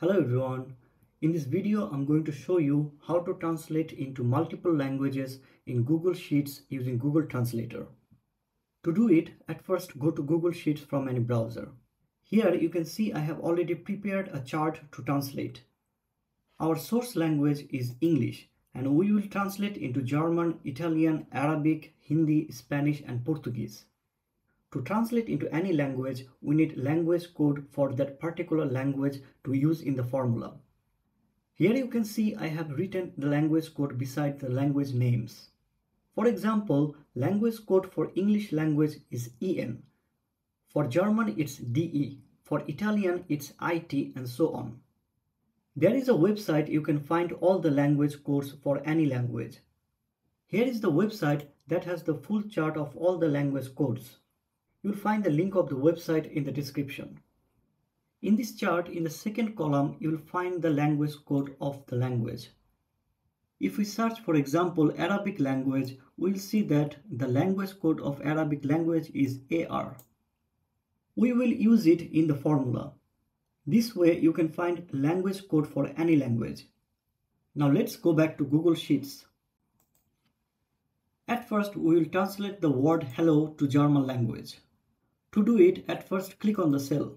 Hello everyone. In this video, I'm going to show you how to translate into multiple languages in Google Sheets using Google Translator. To do it, at first go to Google Sheets from any browser. Here you can see I have already prepared a chart to translate. Our source language is English and we will translate into German, Italian, Arabic, Hindi, Spanish and Portuguese. To translate into any language, we need language code for that particular language to use in the formula. Here you can see I have written the language code beside the language names. For example, language code for English language is EN. For German, it's DE. For Italian, it's IT and so on. There is a website you can find all the language codes for any language. Here is the website that has the full chart of all the language codes. You'll find the link of the website in the description. In this chart, in the second column, you'll find the language code of the language. If we search, for example, Arabic language, we'll see that the language code of Arabic language is AR. We will use it in the formula. This way you can find language code for any language. Now let's go back to Google Sheets. At first, we will translate the word hello to German language. To do it, at first click on the cell.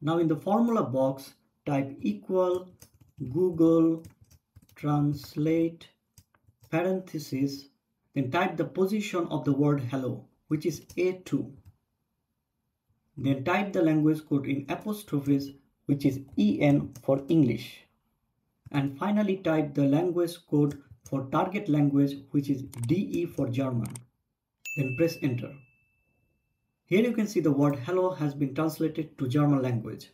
Now in the formula box, type equal Google Translate parenthesis, then type the position of the word hello, which is A2. Then type the language code in apostrophes, which is EN for English. And finally type the language code for target language, which is DE for German. Then press enter. Here you can see the word hello has been translated to German language.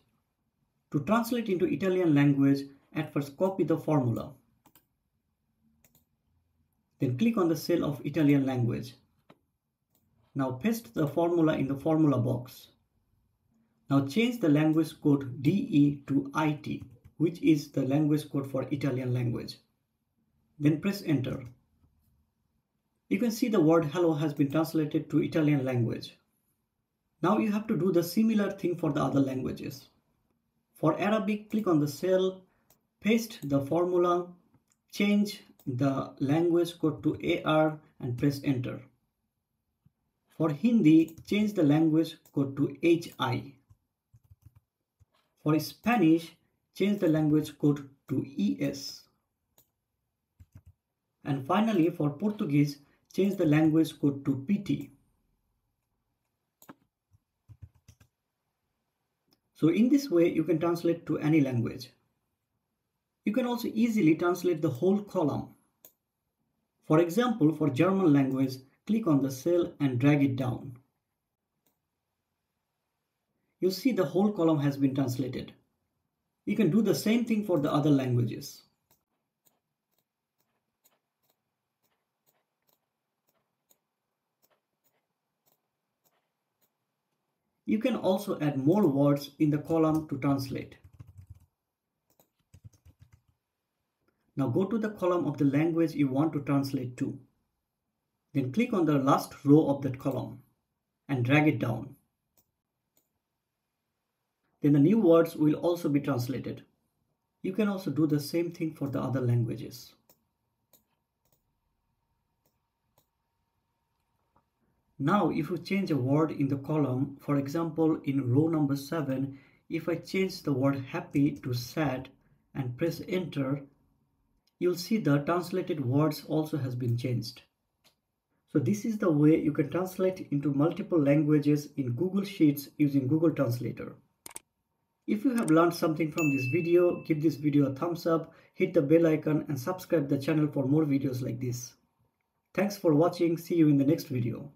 To translate into Italian language, at first copy the formula. Then click on the cell of Italian language. Now paste the formula in the formula box. Now change the language code DE to IT, which is the language code for Italian language. Then press enter. You can see the word hello has been translated to Italian language. Now you have to do the similar thing for the other languages. For Arabic, click on the cell, paste the formula, change the language code to AR and press enter. For Hindi, change the language code to HI. For Spanish, change the language code to ES. And finally, for Portuguese, change the language code to PT. So in this way, you can translate to any language. You can also easily translate the whole column. For example, for German language, click on the cell and drag it down. You see the whole column has been translated. You can do the same thing for the other languages. You can also add more words in the column to translate. Now go to the column of the language you want to translate to. Then click on the last row of that column and drag it down. Then the new words will also be translated. You can also do the same thing for the other languages. Now, if you change a word in the column, for example, in row number 7, if I change the word happy to sad and press enter, you'll see the translated words also has been changed. So this is the way you can translate into multiple languages in Google Sheets using Google Translator. If you have learned something from this video, give this video a thumbs up, hit the bell icon and subscribe the channel for more videos like this. Thanks for watching. See you in the next video.